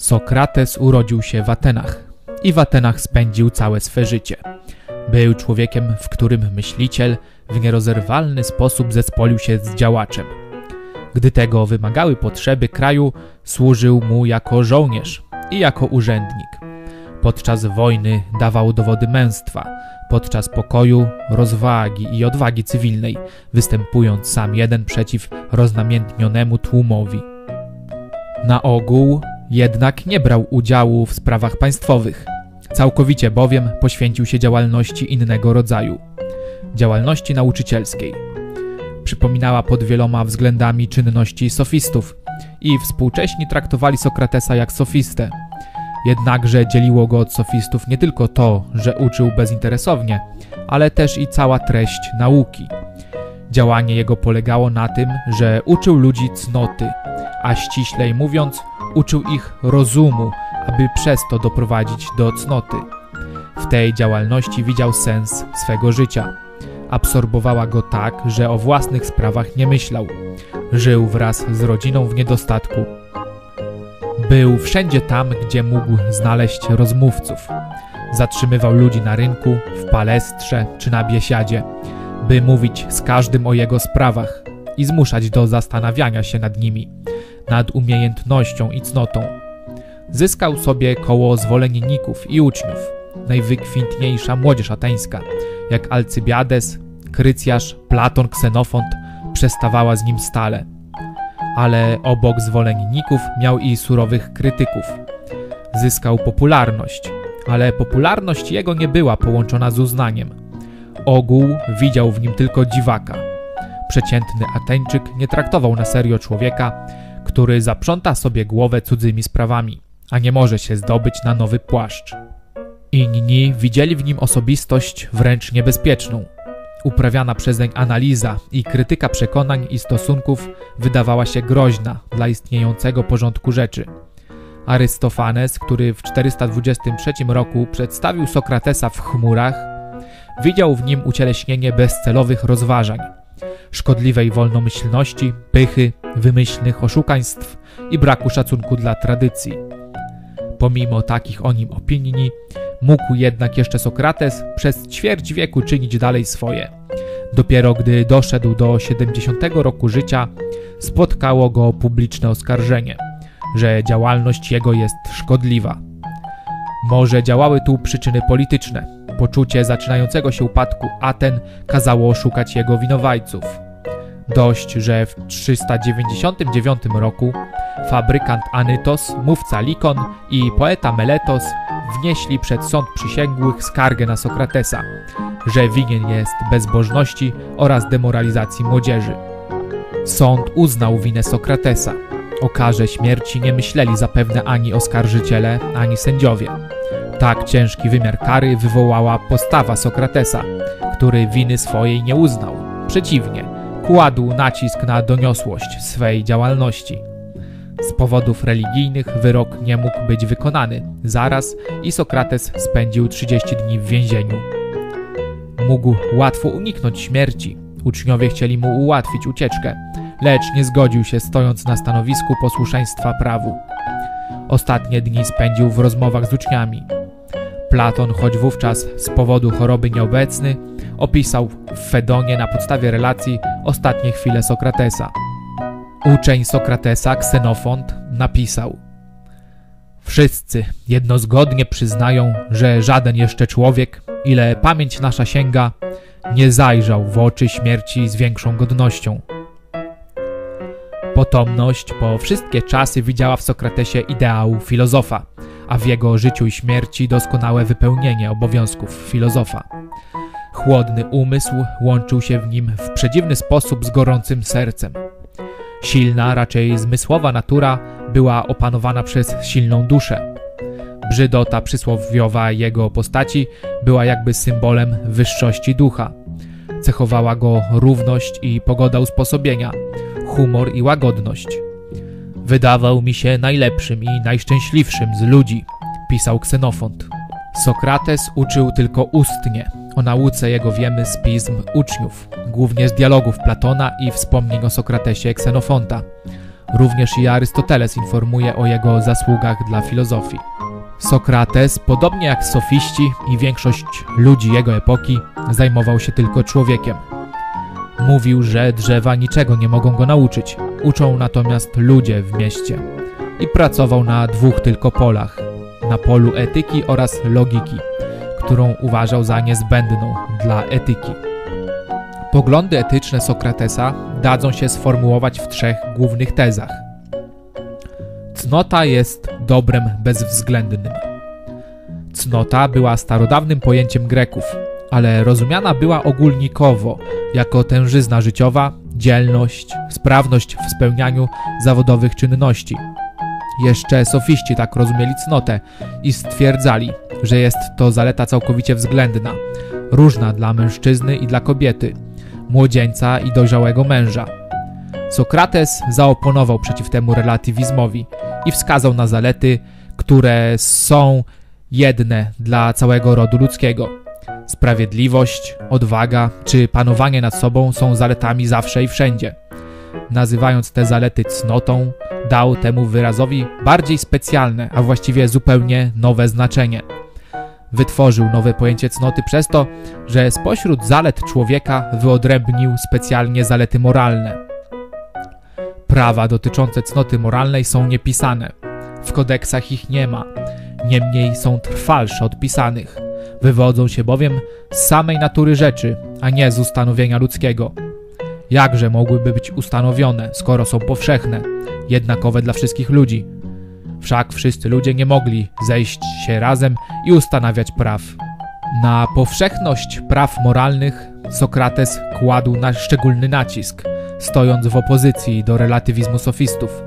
Sokrates urodził się w Atenach i w Atenach spędził całe swe życie. Był człowiekiem, w którym myśliciel w nierozerwalny sposób zespolił się z działaczem. Gdy tego wymagały potrzeby kraju, służył mu jako żołnierz i jako urzędnik. Podczas wojny dawał dowody męstwa, podczas pokoju rozwagi i odwagi cywilnej, występując sam jeden przeciw roznamiętnionemu tłumowi. Na ogół jednak nie brał udziału w sprawach państwowych. Całkowicie bowiem poświęcił się działalności innego rodzaju działalności nauczycielskiej. Przypominała pod wieloma względami czynności sofistów i współcześni traktowali Sokratesa jak sofistę. Jednakże dzieliło go od sofistów nie tylko to, że uczył bezinteresownie, ale też i cała treść nauki. Działanie jego polegało na tym, że uczył ludzi cnoty, a ściślej mówiąc, uczył ich rozumu, aby przez to doprowadzić do cnoty. W tej działalności widział sens swego życia. Absorbowała go tak, że o własnych sprawach nie myślał. Żył wraz z rodziną w niedostatku. Był wszędzie tam, gdzie mógł znaleźć rozmówców. Zatrzymywał ludzi na rynku, w palestrze czy na biesiadzie, by mówić z każdym o jego sprawach i zmuszać do zastanawiania się nad nimi, nad umiejętnością i cnotą. Zyskał sobie koło zwolenników i uczniów, najwykwintniejsza młodzież ateńska, jak Alcybiades, Krycjasz, Platon, Ksenofont, przestawała z nim stale. Ale obok zwolenników miał i surowych krytyków. Zyskał popularność, ale popularność jego nie była połączona z uznaniem. Ogół widział w nim tylko dziwaka. Przeciętny Ateńczyk nie traktował na serio człowieka, który zaprząta sobie głowę cudzymi sprawami, a nie może się zdobyć na nowy płaszcz. Inni widzieli w nim osobistość wręcz niebezpieczną. Uprawiana przezeń analiza i krytyka przekonań i stosunków wydawała się groźna dla istniejącego porządku rzeczy. Arystofanes, który w 423 roku przedstawił Sokratesa w chmurach, widział w nim ucieleśnienie bezcelowych rozważań, szkodliwej wolnomyślności, pychy, wymyślnych oszukaństw i braku szacunku dla tradycji. Pomimo takich o nim opinii, mógł jednak jeszcze Sokrates przez ćwierć wieku czynić dalej swoje. Dopiero gdy doszedł do 70 roku życia, spotkało go publiczne oskarżenie, że działalność jego jest szkodliwa. Może działały tu przyczyny polityczne. Poczucie zaczynającego się upadku Aten kazało szukać jego winowajców. Dość, że w 399 roku fabrykant Anytos, mówca Likon i poeta Meletos wnieśli przed sąd przysięgłych skargę na Sokratesa, że winien jest bezbożności oraz demoralizacji młodzieży. Sąd uznał winę Sokratesa. O karze śmierci nie myśleli zapewne ani oskarżyciele, ani sędziowie. Tak ciężki wymiar kary wywołała postawa Sokratesa, który winy swojej nie uznał. Przeciwnie, kładł nacisk na doniosłość swej działalności. Z powodów religijnych wyrok nie mógł być wykonany zaraz i Sokrates spędził 30 dni w więzieniu. Mógł łatwo uniknąć śmierci. Uczniowie chcieli mu ułatwić ucieczkę, lecz nie zgodził się stojąc na stanowisku posłuszeństwa prawu. Ostatnie dni spędził w rozmowach z uczniami. Platon, choć wówczas z powodu choroby nieobecny, opisał w Fedonie na podstawie relacji ostatnie chwile Sokratesa. Uczeń Sokratesa, Ksenofont, napisał Wszyscy jednozgodnie przyznają, że żaden jeszcze człowiek, ile pamięć nasza sięga, nie zajrzał w oczy śmierci z większą godnością. Potomność po wszystkie czasy widziała w Sokratesie ideału filozofa, a w jego życiu i śmierci doskonałe wypełnienie obowiązków filozofa. Chłodny umysł łączył się w nim w przedziwny sposób z gorącym sercem. Silna, raczej zmysłowa natura była opanowana przez silną duszę. Brzydota przysłowiowa jego postaci była jakby symbolem wyższości ducha. Cechowała go równość i pogoda usposobienia, humor i łagodność. Wydawał mi się najlepszym i najszczęśliwszym z ludzi, pisał Ksenofont. Sokrates uczył tylko ustnie. O nauce jego wiemy z pism uczniów, głównie z dialogów Platona i wspomnień o Sokratesie Ksenofonta. Również i Arystoteles informuje o jego zasługach dla filozofii. Sokrates, podobnie jak sofiści i większość ludzi jego epoki, zajmował się tylko człowiekiem. Mówił, że drzewa niczego nie mogą go nauczyć, uczą natomiast ludzie w mieście. I pracował na dwóch tylko polach: na polu etyki oraz logiki, którą uważał za niezbędną dla etyki. Poglądy etyczne Sokratesa dadzą się sformułować w trzech głównych tezach. Cnota jest dobrem bezwzględnym. Cnota była starodawnym pojęciem Greków, ale rozumiana była ogólnikowo jako tężyzna życiowa, dzielność, sprawność w spełnianiu zawodowych czynności. Jeszcze sofiści tak rozumieli cnotę i stwierdzali, że jest to zaleta całkowicie względna, różna dla mężczyzny i dla kobiety, młodzieńca i dojrzałego męża. Sokrates zaoponował przeciw temu relatywizmowi i wskazał na zalety, które są jedne dla całego rodu ludzkiego. Sprawiedliwość, odwaga czy panowanie nad sobą są zaletami zawsze i wszędzie. Nazywając te zalety cnotą, dał temu wyrazowi bardziej specjalne, a właściwie zupełnie nowe znaczenie. Wytworzył nowe pojęcie cnoty przez to, że spośród zalet człowieka wyodrębnił specjalnie zalety moralne. Prawa dotyczące cnoty moralnej są niepisane. W kodeksach ich nie ma, niemniej są trwalsze od pisanych. Wywodzą się bowiem z samej natury rzeczy, a nie z ustanowienia ludzkiego. Jakże mogłyby być ustanowione, skoro są powszechne, jednakowe dla wszystkich ludzi? Wszak wszyscy ludzie nie mogli zejść się razem i ustanawiać praw. Na powszechność praw moralnych Sokrates kładł na szczególny nacisk, stojąc w opozycji do relatywizmu sofistów.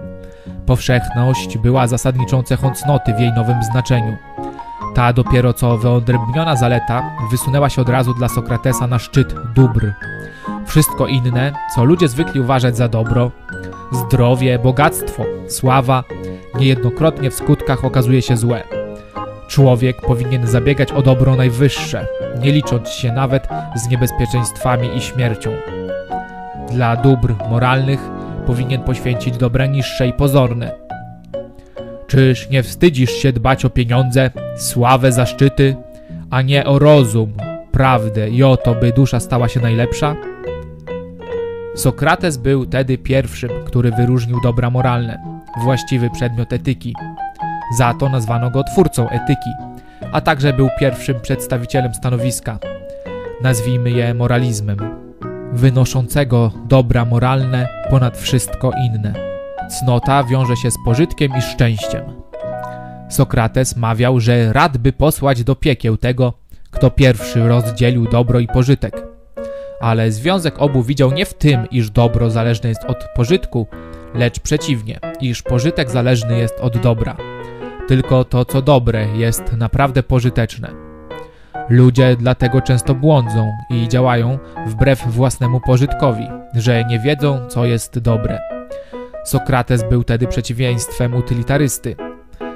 Powszechność była zasadniczą cechą cnoty w jej nowym znaczeniu. Ta dopiero co wyodrębniona zaleta wysunęła się od razu dla Sokratesa na szczyt dóbr. Wszystko inne, co ludzie zwykli uważać za dobro, zdrowie, bogactwo, sława, niejednokrotnie w skutkach okazuje się złe. Człowiek powinien zabiegać o dobro najwyższe, nie licząc się nawet z niebezpieczeństwami i śmiercią. Dla dóbr moralnych powinien poświęcić dobra niższe i pozorne. Czyż nie wstydzisz się dbać o pieniądze, sławę, zaszczyty, a nie o rozum, prawdę i o to, by dusza stała się najlepsza? Sokrates był tedy pierwszym, który wyróżnił dobra moralne, właściwy przedmiot etyki. Za to nazwano go twórcą etyki, a także był pierwszym przedstawicielem stanowiska, nazwijmy je moralizmem, wynoszącego dobra moralne ponad wszystko inne. Cnota wiąże się z pożytkiem i szczęściem. Sokrates mawiał, że rad by posłać do piekieł tego, kto pierwszy rozdzielił dobro i pożytek. Ale związek obu widział nie w tym, iż dobro zależne jest od pożytku, lecz przeciwnie, iż pożytek zależny jest od dobra. Tylko to, co dobre, jest naprawdę pożyteczne. Ludzie dlatego często błądzą i działają wbrew własnemu pożytkowi, że nie wiedzą, co jest dobre. Sokrates był tedy przeciwieństwem utylitarysty,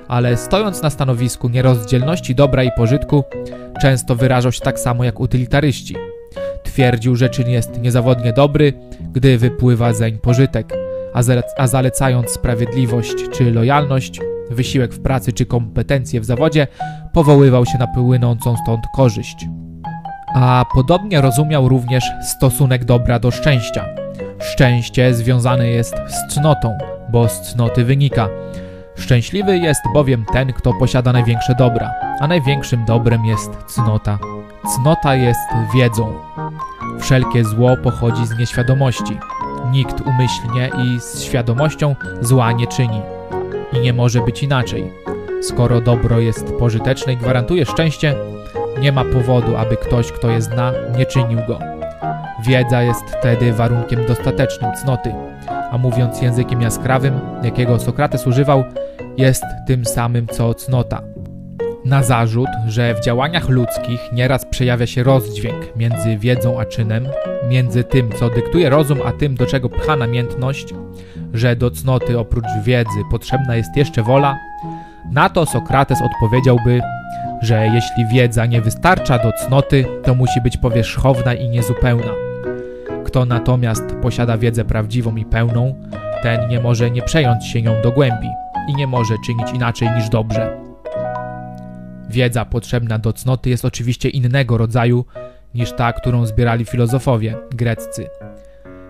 ale stojąc na stanowisku nierozdzielności dobra i pożytku, często wyrażał się tak samo jak utylitaryści. Twierdził, że czyn jest niezawodnie dobry, gdy wypływa zeń pożytek, a, a zalecając sprawiedliwość czy lojalność, wysiłek w pracy czy kompetencje w zawodzie, powoływał się na płynącą stąd korzyść. A podobnie rozumiał również stosunek dobra do szczęścia. Szczęście związane jest z cnotą, bo z cnoty wynika. Szczęśliwy jest bowiem ten, kto posiada największe dobra, a największym dobrem jest cnota. Cnota jest wiedzą. Wszelkie zło pochodzi z nieświadomości. Nikt umyślnie i z świadomością zła nie czyni. I nie może być inaczej. Skoro dobro jest pożyteczne i gwarantuje szczęście, nie ma powodu, aby ktoś, kto je zna, nie czynił go. Wiedza jest wtedy warunkiem dostatecznym cnoty, a mówiąc językiem jaskrawym, jakiego Sokrates używał, jest tym samym co cnota. Na zarzut, że w działaniach ludzkich nieraz przejawia się rozdźwięk między wiedzą a czynem, między tym, co dyktuje rozum, a tym, do czego pcha namiętność, że do cnoty oprócz wiedzy potrzebna jest jeszcze wola, na to Sokrates odpowiedziałby, że jeśli wiedza nie wystarcza do cnoty, to musi być powierzchowna i niezupełna. Kto natomiast posiada wiedzę prawdziwą i pełną, ten nie może nie przejąć się nią do głębi i nie może czynić inaczej niż dobrze. Wiedza potrzebna do cnoty jest oczywiście innego rodzaju niż ta, którą zbierali filozofowie greccy.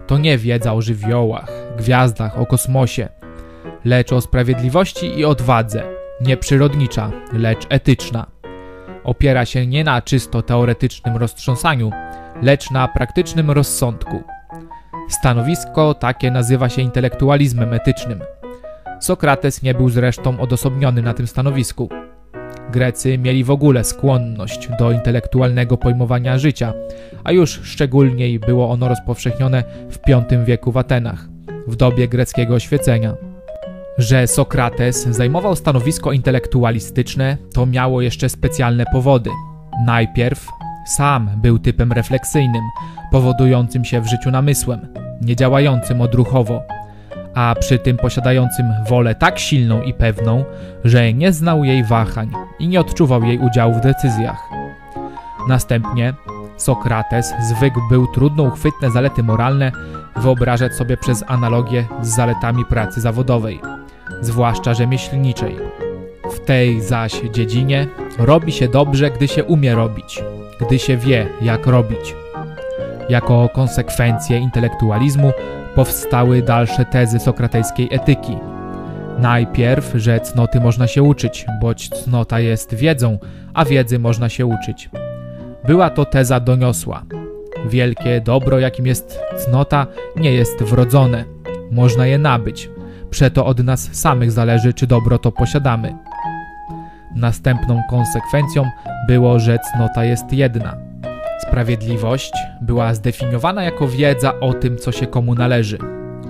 To nie wiedza o żywiołach, gwiazdach, o kosmosie, lecz o sprawiedliwości i odwadze, nie przyrodnicza, lecz etyczna. Opiera się nie na czysto teoretycznym roztrząsaniu, lecz na praktycznym rozsądku. Stanowisko takie nazywa się intelektualizmem etycznym. Sokrates nie był zresztą odosobniony na tym stanowisku. Grecy mieli w ogóle skłonność do intelektualnego pojmowania życia, a już szczególniej było ono rozpowszechnione w V wieku w Atenach, w dobie greckiego oświecenia. Że Sokrates zajmował stanowisko intelektualistyczne, to miało jeszcze specjalne powody. Najpierw sam był typem refleksyjnym, powodującym się w życiu namysłem, nie działającym odruchowo, a przy tym posiadającym wolę tak silną i pewną, że nie znał jej wahań i nie odczuwał jej udziału w decyzjach. Następnie Sokrates zwykł był trudno uchwytne zalety moralne wyobrażać sobie przez analogię z zaletami pracy zawodowej, zwłaszcza rzemieślniczej. W tej zaś dziedzinie robi się dobrze, gdy się umie robić, gdy się wie, jak robić. Jako konsekwencje intelektualizmu powstały dalsze tezy sokratejskiej etyki. Najpierw, że cnoty można się uczyć, boć cnota jest wiedzą, a wiedzy można się uczyć. Była to teza doniosła. Wielkie dobro, jakim jest cnota, nie jest wrodzone. Można je nabyć. Przeto od nas samych zależy, czy dobro to posiadamy. Następną konsekwencją było, że cnota jest jedna. Sprawiedliwość była zdefiniowana jako wiedza o tym, co się komu należy.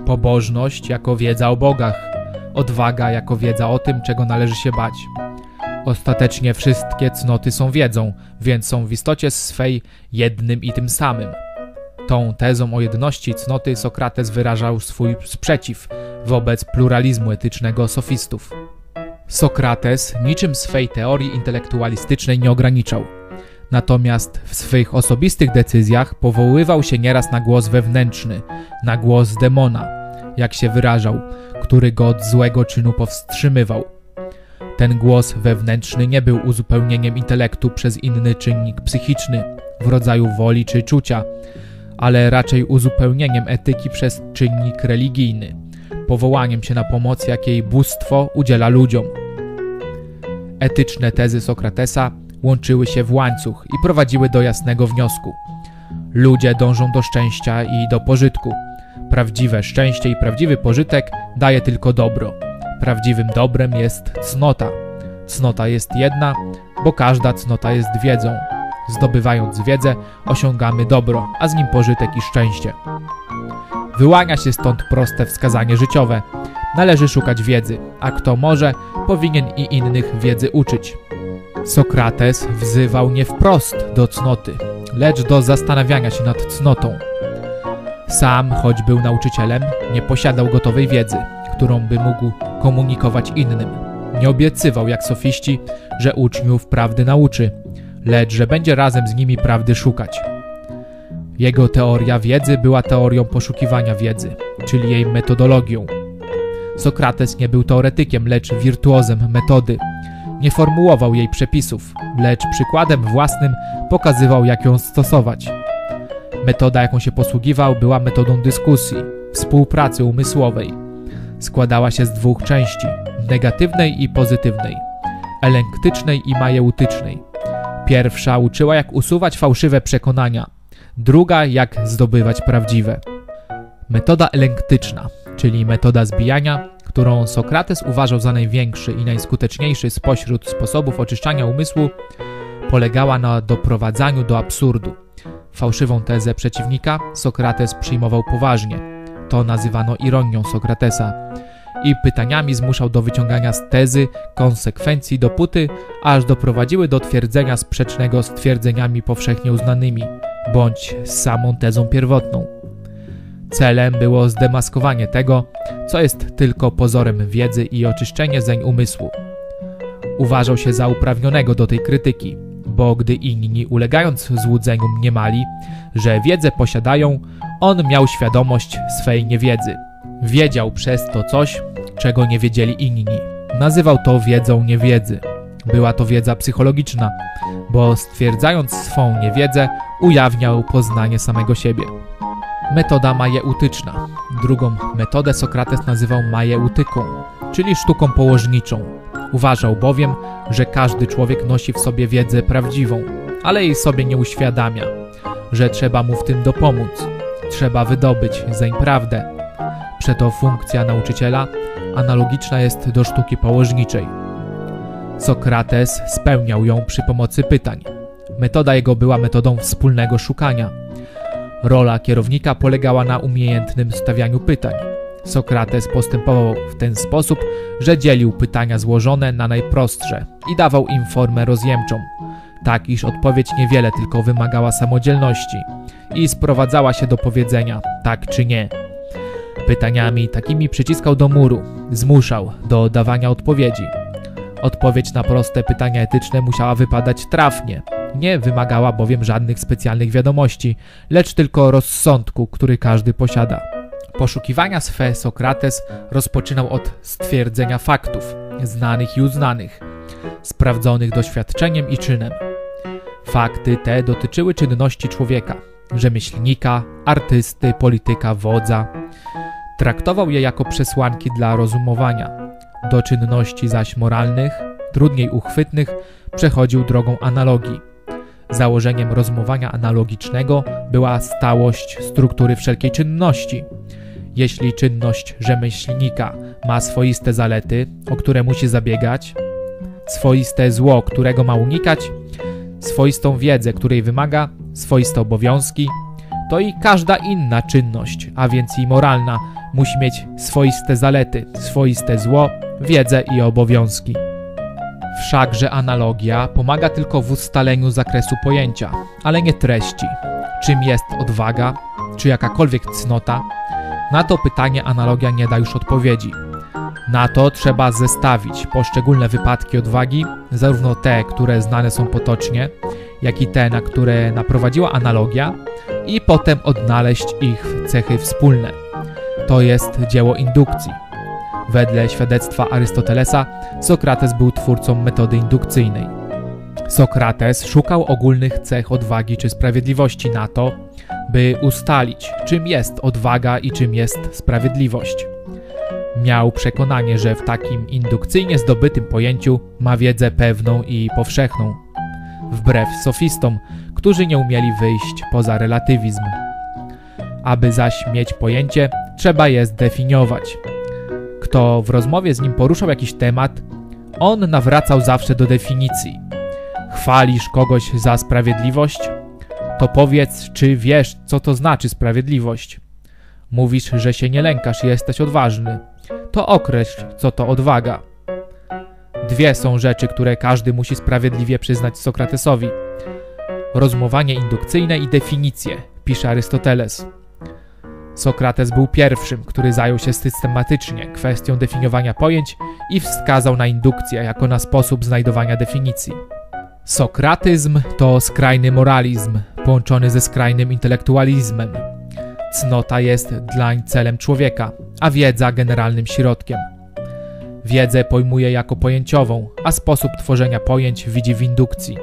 Pobożność jako wiedza o bogach. Odwaga jako wiedza o tym, czego należy się bać. Ostatecznie wszystkie cnoty są wiedzą, więc są w istocie swej jednym i tym samym. Tą tezą o jedności cnoty Sokrates wyrażał swój sprzeciw wobec pluralizmu etycznego sofistów. Sokrates niczym swej teorii intelektualistycznej nie ograniczał. Natomiast w swych osobistych decyzjach powoływał się nieraz na głos wewnętrzny, na głos demona, jak się wyrażał, który go od złego czynu powstrzymywał. Ten głos wewnętrzny nie był uzupełnieniem intelektu przez inny czynnik psychiczny, w rodzaju woli czy czucia, ale raczej uzupełnieniem etyki przez czynnik religijny, powołaniem się na pomoc, jakiej bóstwo udziela ludziom. Etyczne tezy Sokratesa łączyły się w łańcuch i prowadziły do jasnego wniosku. Ludzie dążą do szczęścia i do pożytku. Prawdziwe szczęście i prawdziwy pożytek daje tylko dobro. Prawdziwym dobrem jest cnota. Cnota jest jedna, bo każda cnota jest wiedzą. Zdobywając wiedzę, osiągamy dobro, a z nim pożytek i szczęście. Wyłania się stąd proste wskazanie życiowe. Należy szukać wiedzy, a kto może, powinien i innych wiedzy uczyć. Sokrates wzywał nie wprost do cnoty, lecz do zastanawiania się nad cnotą. Sam, choć był nauczycielem, nie posiadał gotowej wiedzy, którą by mógł komunikować innym. Nie obiecywał, jak sofiści, że uczniów prawdy nauczy, lecz że będzie razem z nimi prawdy szukać. Jego teoria wiedzy była teorią poszukiwania wiedzy, czyli jej metodologią. Sokrates nie był teoretykiem, lecz wirtuozem metody. Nie formułował jej przepisów, lecz przykładem własnym pokazywał, jak ją stosować. Metoda, jaką się posługiwał, była metodą dyskusji, współpracy umysłowej. Składała się z dwóch części: negatywnej i pozytywnej, elenktycznej i majeutycznej. Pierwsza uczyła, jak usuwać fałszywe przekonania, druga, jak zdobywać prawdziwe. Metoda elenktyczna, czyli metoda zbijania, którą Sokrates uważał za największy i najskuteczniejszy spośród sposobów oczyszczania umysłu, polegała na doprowadzaniu do absurdu. Fałszywą tezę przeciwnika Sokrates przyjmował poważnie. To nazywano ironią Sokratesa. I pytaniami zmuszał do wyciągania z tezy konsekwencji dopóty, aż doprowadziły do twierdzenia sprzecznego z twierdzeniami powszechnie uznanymi, bądź z samą tezą pierwotną. Celem było zdemaskowanie tego, co jest tylko pozorem wiedzy i oczyszczenie zeń umysłu. Uważał się za uprawnionego do tej krytyki, bo gdy inni, ulegając złudzeniu, mniemali, że wiedzę posiadają, on miał świadomość swej niewiedzy. Wiedział przez to coś, czego nie wiedzieli inni. Nazywał to wiedzą niewiedzy. Była to wiedza psychologiczna, bo stwierdzając swą niewiedzę, ujawniał poznanie samego siebie. Metoda majeutyczna. Drugą metodę Sokrates nazywał majeutyką, czyli sztuką położniczą. Uważał bowiem, że każdy człowiek nosi w sobie wiedzę prawdziwą, ale jej sobie nie uświadamia, że trzeba mu w tym dopomóc, trzeba wydobyć zeń prawdę. Przeto funkcja nauczyciela analogiczna jest do sztuki położniczej. Sokrates spełniał ją przy pomocy pytań. Metoda jego była metodą wspólnego szukania. Rola kierownika polegała na umiejętnym stawianiu pytań. Sokrates postępował w ten sposób, że dzielił pytania złożone na najprostsze i dawał im formę rozjemczą, tak iż odpowiedź niewiele tylko wymagała samodzielności i sprowadzała się do powiedzenia tak czy nie. Pytaniami takimi przyciskał do muru, zmuszał do dawania odpowiedzi. Odpowiedź na proste pytania etyczne musiała wypadać trafnie. Nie wymagała bowiem żadnych specjalnych wiadomości, lecz tylko rozsądku, który każdy posiada. Poszukiwania swe Sokrates rozpoczynał od stwierdzenia faktów, znanych i uznanych, sprawdzonych doświadczeniem i czynem. Fakty te dotyczyły czynności człowieka, rzemieślnika, artysty, polityka, wodza. Traktował je jako przesłanki dla rozumowania. Do czynności zaś moralnych, trudniej uchwytnych, przechodził drogą analogii. Założeniem rozumowania analogicznego była stałość struktury wszelkiej czynności. Jeśli czynność rzemieślnika ma swoiste zalety, o które musi zabiegać, swoiste zło, którego ma unikać, swoistą wiedzę, której wymaga, swoiste obowiązki, to i każda inna czynność, a więc i moralna, musi mieć swoiste zalety, swoiste zło, wiedzę i obowiązki. Wszakże analogia pomaga tylko w ustaleniu zakresu pojęcia, ale nie treści. Czym jest odwaga, czy jakakolwiek cnota? Na to pytanie analogia nie da już odpowiedzi. Na to trzeba zestawić poszczególne wypadki odwagi, zarówno te, które znane są potocznie, jak i te, na które naprowadziła analogia, i potem odnaleźć ich cechy wspólne. To jest dzieło indukcji. Wedle świadectwa Arystotelesa, Sokrates był twórcą metody indukcyjnej. Sokrates szukał ogólnych cech odwagi czy sprawiedliwości na to, by ustalić, czym jest odwaga i czym jest sprawiedliwość. Miał przekonanie, że w takim indukcyjnie zdobytym pojęciu ma wiedzę pewną i powszechną, wbrew sofistom, którzy nie umieli wyjść poza relatywizm. Aby zaś mieć pojęcie, trzeba je zdefiniować. Kto w rozmowie z nim poruszał jakiś temat, on nawracał zawsze do definicji. Chwalisz kogoś za sprawiedliwość? To powiedz, czy wiesz, co to znaczy sprawiedliwość. Mówisz, że się nie lękasz i jesteś odważny. To określ, co to odwaga. Dwie są rzeczy, które każdy musi sprawiedliwie przyznać Sokratesowi. Rozumowanie indukcyjne i definicje, pisze Arystoteles. Sokrates był pierwszym, który zajął się systematycznie kwestią definiowania pojęć i wskazał na indukcję jako na sposób znajdowania definicji. Sokratyzm to skrajny moralizm, połączony ze skrajnym intelektualizmem. Cnota jest dlań celem człowieka, a wiedza generalnym środkiem. Wiedzę pojmuje jako pojęciową, a sposób tworzenia pojęć widzi w indukcji.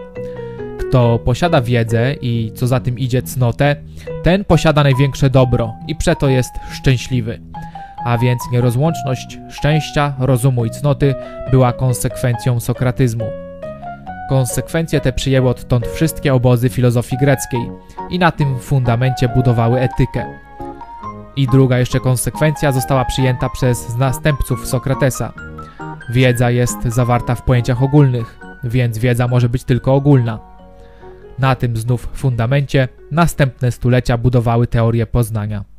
Kto posiada wiedzę i co za tym idzie cnotę, ten posiada największe dobro i przeto jest szczęśliwy. A więc nierozłączność szczęścia, rozumu i cnoty była konsekwencją sokratyzmu. Konsekwencje te przyjęły odtąd wszystkie obozy filozofii greckiej i na tym fundamencie budowały etykę. I druga jeszcze konsekwencja została przyjęta przez następców Sokratesa. Wiedza jest zawarta w pojęciach ogólnych, więc wiedza może być tylko ogólna. Na tym znów fundamencie następne stulecia budowały teorię poznania.